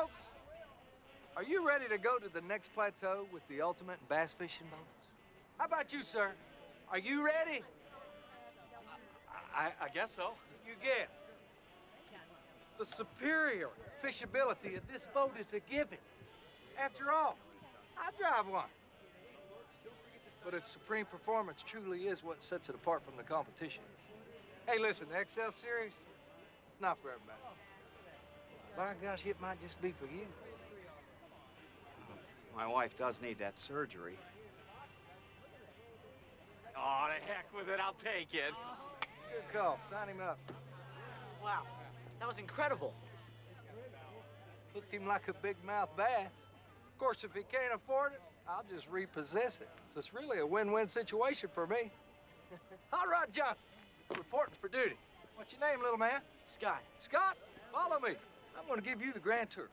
Folks, are you ready to go to the next plateau with the ultimate bass fishing boats? How about you, sir? Are you ready? I, I guess so. You guess. The superior fishability of this boat is a given. After all, I drive one. But its supreme performance truly is what sets it apart from the competition. Hey, listen, the XL Series, it's not for everybody. By gosh, it might just be for you. My wife does need that surgery. Oh, the heck with it. I'll take it. Good call. Sign him up. Wow, that was incredible. Hooked him like a big mouth bass. Of course, if he can't afford it, I'll just repossess it. So it's really a win-win situation for me. All right, Johnson. Reporting for duty. What's your name, little man? Scott, Scott, follow me. I'm gonna give you the grand tour.